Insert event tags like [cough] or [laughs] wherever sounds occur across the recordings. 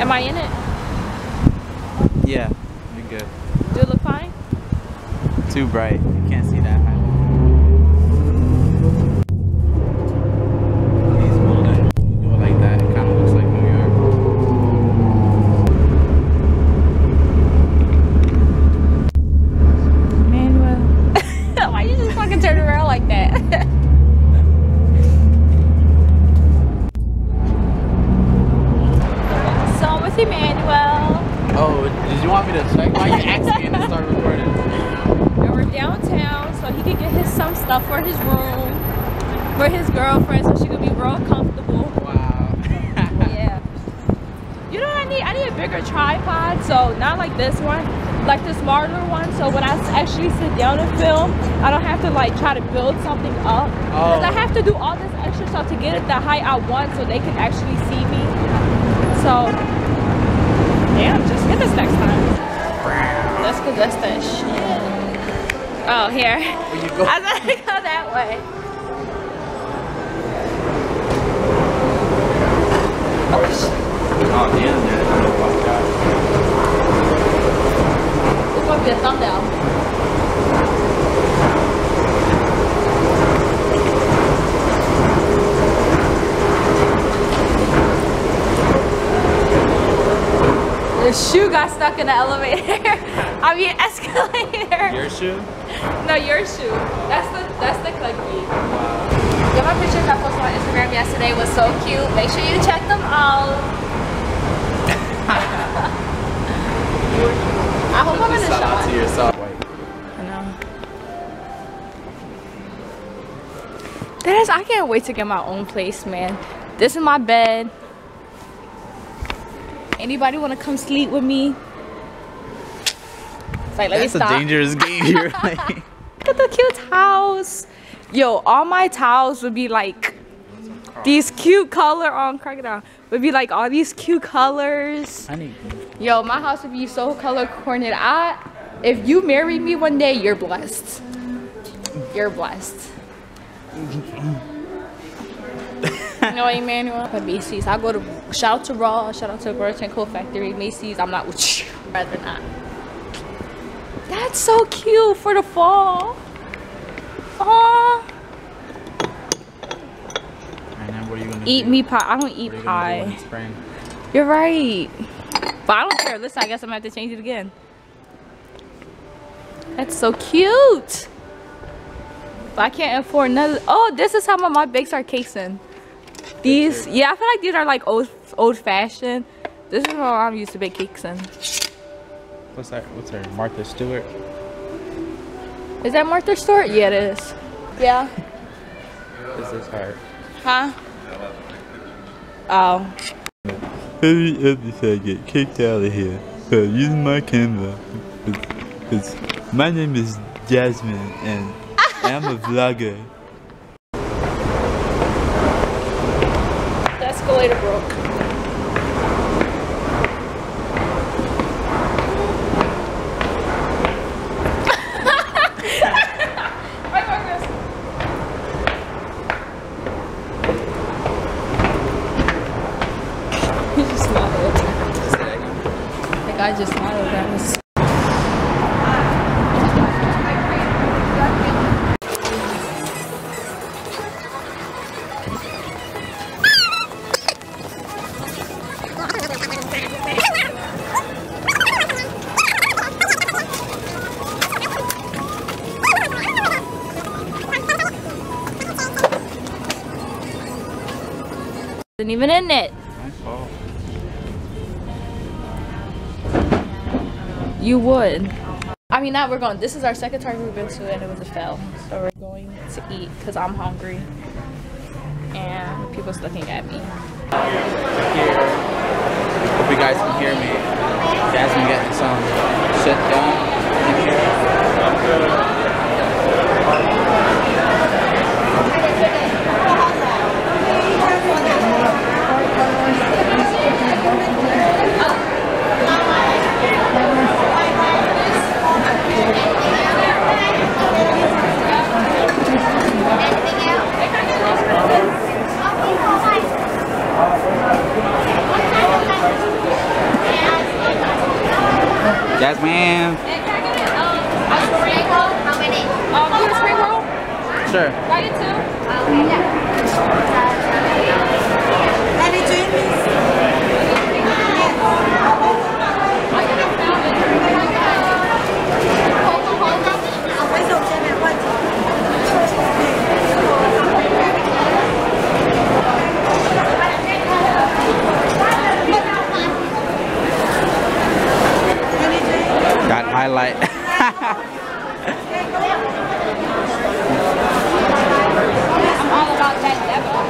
Am I in it? Yeah, you're good. Do it look fine? Too bright. Not like this one, like the smaller one. So when I actually sit down and film, I don't have to like try to build something up. Because I Oh. have to do all this extra stuff to get it the height I want so they can actually see me. So, damn, just get this next time. Because that's that shit. Oh, here. Where you go? [laughs] I gotta go that way. Oh, shit. Oh, damn, there's no podcast. It's gonna be a thumbnail. The shoe got stuck in the elevator. [laughs] I mean escalator. Your shoe? No, your shoe. That's the that's the cookie. Wow. Yeah, my pictures I posted on Instagram yesterday was so cute. Make sure you check them out. [laughs] I hope I'm in the Shout out to shot. yourself. I know. That is, I can't wait to get my own place, man. This is my bed. Anybody want to come sleep with me? It's like, let That's me a dangerous [laughs] game you're. Look at the cute house. Yo, all my towels would be like these cute color oh, on crocodile would be like all these cute colors. I need. Yo, my house would be so color coordinated. I, if you marry me one day, you're blessed. You're blessed. [laughs] you [laughs] know, Emmanuel. At Macy's, I go to shout out to Raw, shout out to Burlington Coat Factory, Macy's. I'm not with you. Rather not. That's so cute for the fall. Aww. And then what are you gonna Eat do? me pie. I don't What eat are you gonna do pie. in spring? You're right. But I don't care. Listen, I guess I'm gonna have to change it again. That's so cute. But I can't afford another. Oh, this is how my mom bakes are cakes in. These, yeah, I feel like these are like old, old fashioned. This is how I'm used to bake cakes in. What's that? What's her? Martha Stewart. Is that Martha Stewart? Yeah, it is. Yeah. This is her. Huh? Oh. Every episode I get kicked out of here for using my camera. Because my name is Jasmine and I'm a vlogger. Isn't even in it. You would. I mean, now we're going. This is our second Target we've been to, and it was a fail. So we're going to eat because I'm hungry, and people's looking at me. Here. Hope you guys can hear me. Jasmine getting some shit done I'm all about that devil.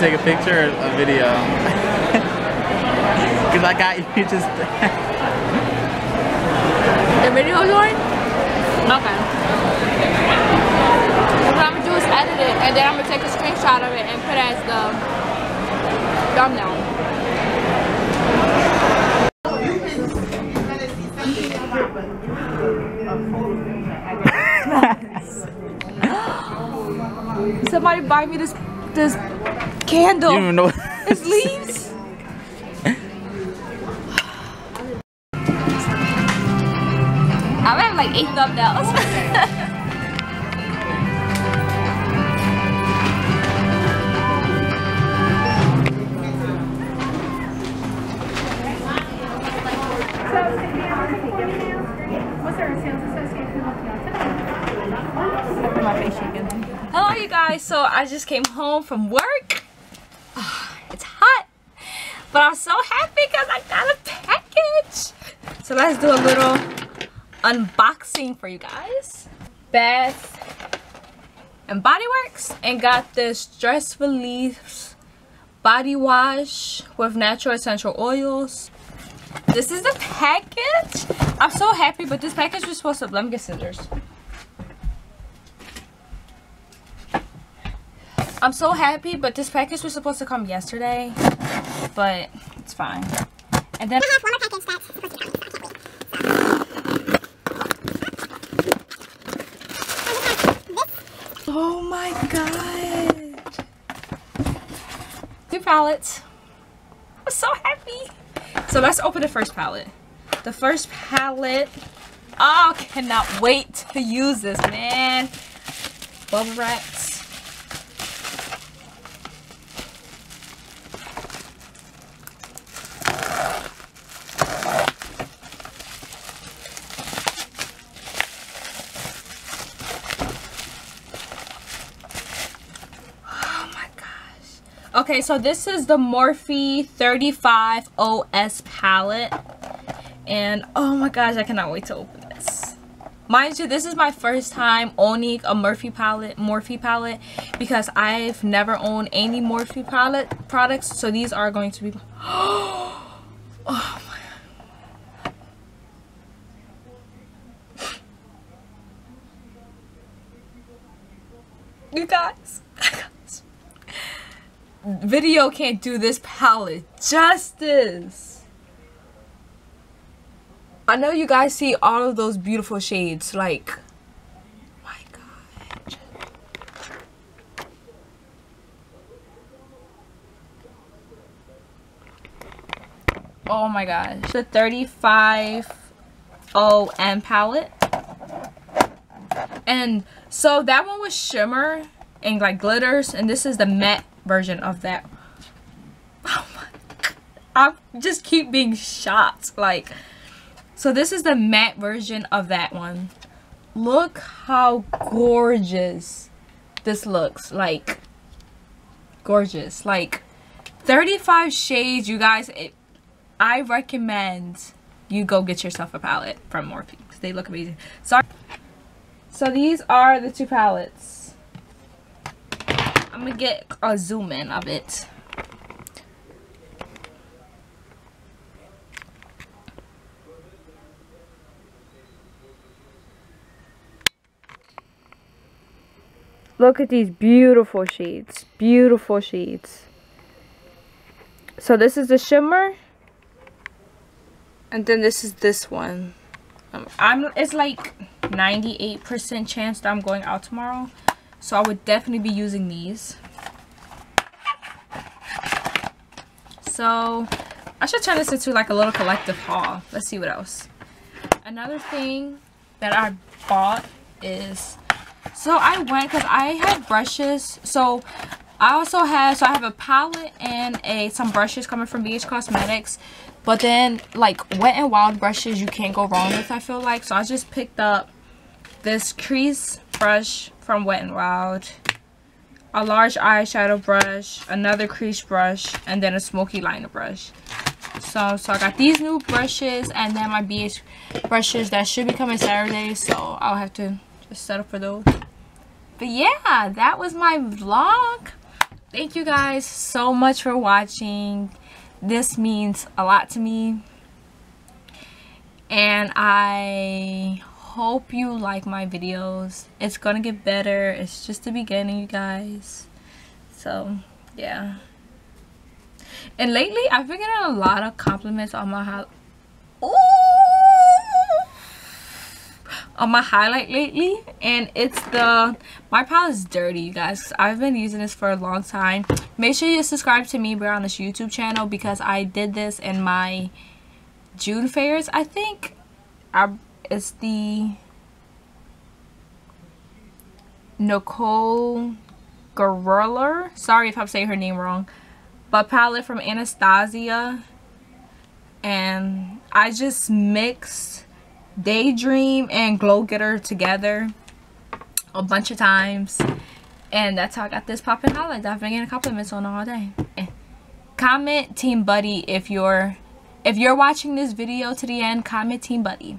Take a picture or a video? [laughs] Cause I got you [laughs] just. The video going? Okay. What I'm gonna do is edit it, and then I'm gonna take a screenshot of it and put it as the thumbnail. [laughs] [gasps] Somebody buy me this this candle. You don't even know. It's leaves. I have like eight thumbnails. [laughs] Hello, you guys. So I just came home from work. [sighs] It's hot, but I'm so happy because I got a package. So let's do a little unboxing for you guys. Bath and Body Works and got this Stress Relief body wash with natural essential oils. This is the package. I'm so happy, but this package was supposed to. Let me get scissors. I'm so happy, but this package was supposed to come yesterday, but it's fine. And then Oh my god! Two palettes. I'm so happy. So let's open the first palette. The first palette. Oh, cannot wait to use this, man. Bubble wraps. Oh my gosh. Okay, so this is the Morphe 35 OS palette. And oh my gosh, I cannot wait to open this. Mind you, this is my first time owning a Morphe palette, Morphe palette, because I've never owned any Morphe palette products. So these are going to be. [gasps] Oh my. God. [laughs] You guys. [laughs] Video can't do this palette justice. I know you guys see all of those beautiful shades. Like, my God. Oh my gosh. The 35 OM palette. And so that one was shimmer and like glitters. And this is the matte version of that. Oh my God. I just keep being shocked. Like, so this is the matte version of that one. Look how gorgeous this looks. Like, gorgeous. Like 35 shades, you guys. It, I recommend you go get yourself a palette from Morphe. They look amazing. Sorry. So these are the two palettes. I'm gonna get a zoom in of it. Look at these beautiful shades. Beautiful shades. So this is the shimmer. And then this is this one. Um, I'm it's like 98% chance that I'm going out tomorrow. So I would definitely be using these. So I should turn this into like a little collective haul. Let's see what else. Another thing that I bought is so I went because I had brushes. So I also have so I have a palette and a some brushes coming from BH Cosmetics. But then like Wet n Wild brushes you can't go wrong with I feel like. So I just picked up this crease brush from Wet n Wild, a large eyeshadow brush, another crease brush, and then a smoky liner brush. So, so I got these new brushes and then my BH brushes that should be coming Saturday. So I'll have to just set up for those. But yeah, that was my vlog. Thank you guys so much for watching. This means a lot to me. And I hope you like my videos. It's gonna get better. It's just the beginning, you guys. So, yeah. And lately, I've been getting a lot of compliments on my on my highlight lately and it's the my palette is dirty you guys i've been using this for a long time make sure you subscribe to me on this youtube channel because i did this in my june fairs i think I, it's the nicole Guerriller. sorry if i'm saying her name wrong but palette from anastasia and i just mixed Daydream and Glow Getter together a bunch of times. And that's how I got this popping highlight that I've been getting compliments on all day. Comment Team Buddy if you're if you're watching this video to the end, comment Team Buddy.